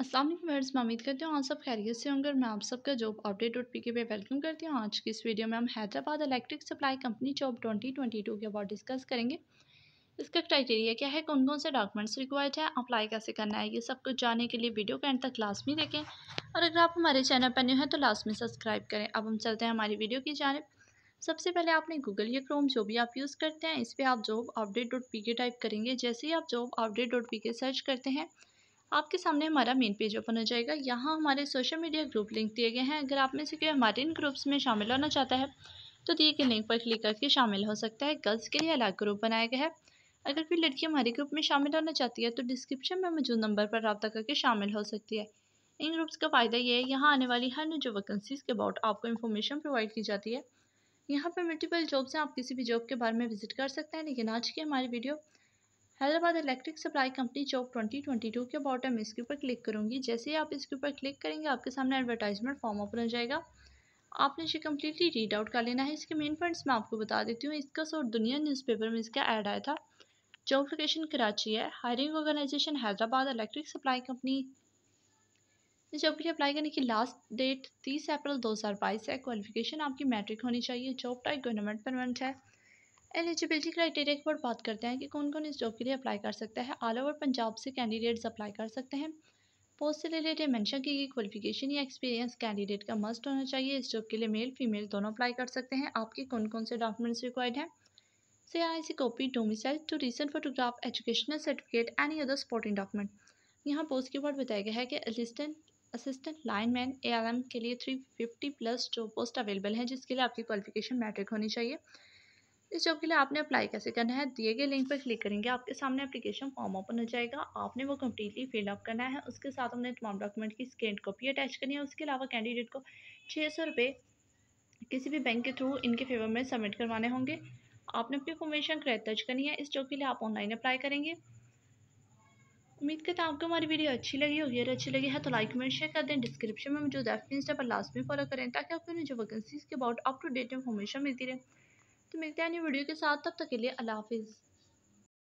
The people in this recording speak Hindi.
अस्सलाम वालेकुम मैं उम्मीद करती हूँ आप सब खैरियत से होंगे और मैं आप सबका जॉब अपडेट डॉट पी के पे वेलकम करती हूँ। आज की इस वीडियो में हम Hyderabad electric supply company job 2022 के अबाउट डिस्कस करेंगे। इसका क्राइटेरिया क्या है कौन कौन से डॉक्यूमेंट्स रिक्वायर्ड है, अप्लाई कैसे करना है, ये सब कुछ जानने के लिए वीडियो को एंड तक लास्ट में देखें। और अगर आप हमारे चैनल पर न्यू हैं तो लास्ट में सब्सक्राइब करें। अब हम चलते हैं हमारी वीडियो की जानब। सबसे पहले आपने गूगल या क्रोम जो भी आप यूज़ करते हैं, इस पर आप job update dot P K type करेंगे। जैसे ही आप job update dot P K search करते हैं आपके सामने हमारा मेन पेज ओपन हो जाएगा। यहाँ हमारे सोशल मीडिया ग्रुप लिंक दिए गए हैं। अगर आप में से कोई हमारे इन ग्रुप्स में शामिल होना चाहता है तो दिए गए लिंक पर क्लिक करके शामिल हो सकता है। गर्ल्स के लिए अलग ग्रुप बनाया गया है। अगर कोई लड़की हमारे ग्रुप में शामिल होना चाहती है तो डिस्क्रिप्शन में मौजूद नंबर पर रब्ता करके शामिल हो सकती है। इन ग्रुप्स का फ़ायदा ये है, यहाँ आने वाली हर जो वैकेंसीज़ के अबाउट आपको इन्फॉर्मेशन प्रोवाइड की जाती है। यहाँ पर मल्टीपल जॉब्स हैं, आप किसी भी जॉब के बारे में विज़िट कर सकते हैं। लेकिन आज की हमारी video Hyderabad electric supply company job 2022 के बॉटम में इसके ऊपर क्लिक करूँगी। जैसे ही आप इसके ऊपर क्लिक करेंगे, आपके सामने एडवर्टाइजमेंट फॉर्म ओपन हो जाएगा। आपने इसे कम्प्लीटली रीड आउट कर लेना है। इसके मेन पॉइंट्स मैं आपको बता देती हूँ। इसका सोर्ट दुनिया न्यूज़पेपर में इसका ऐड आया था। जॉब लोकेशन कराची है। Hiring organisation Hyderabad electric supply company. Job के लिए अप्लाई करने की लास्ट डेट तीस अप्रैल दो हज़ार बाईस है। क्वालिफिकेशन आपकी मैट्रिक होनी चाहिए। जॉब टाइप गवर्नमेंट परमेंट है। एलिजिबिलिटी क्राइटेरिया की बात करते हैं कि कौन कौन इस जॉब के लिए अप्लाई कर सकता है। ऑल ओवर पंजाब से कैंडिडेट्स अप्लाई कर सकते हैं। पोस्ट से रिलेटेड मेंशन की गई क्वालिफिकेशन या एक्सपीरियंस कैंडिडेट का मस्ट होना चाहिए। इस जॉब के लिए मेल फीमेल दोनों अप्लाई कर सकते हैं। आपके कौन कौन से डॉक्यूमेंट्स रिक्वायर्ड हैं? C R I C copy domicile two recent photograph educational certificate any other supporting document यहाँ पोस्ट के वर्ड बताया गया है कि असिस्टेंट असिस्टेंट लाइनमैन ए के लिए थ्री फिफ्टी प्लस जो पोस्ट अवेलेबल है, जिसके लिए आपकी क्वालिफिकेशन मैट्रिक होनी चाहिए। इस जॉब के लिए आपने अप्लाई कैसे करना है? दिए गए लिंक पर क्लिक करेंगे, आपके सामने एप्लीकेशन फॉर्म ओपन हो जाएगा। आपने वो कम्प्लीटली फिलअप करना है। उसके साथ हमने तमाम डॉक्यूमेंट की स्कैन कॉपी अटैच करनी है। उसके अलावा कैंडिडेट को छः सौ रुपये किसी भी बैंक के थ्रू इनके फेवर में सबमिट करवाने होंगे। आपने अपनी इन्फॉर्मेशन करेक्ट दर्ज करनी है। इस जॉब के लिए आप ऑनलाइन अप्लाई करेंगे। उम्मीद करते हैं आपको हमारी वीडियो अच्छी लगी होगी। अगर अच्छी लगी है तो लाइक कमेंट शेयर कर दें। डिस्क्रिप्शन में मौजूद इंस्टा पर लास्ट में फॉलो करें ताकि आपको जो वैकेंसीज के about up to date information मिलती रहे। तो मिलते हैं न्यू वीडियो के साथ तब तक के लिए अल्लाह हाफिज़।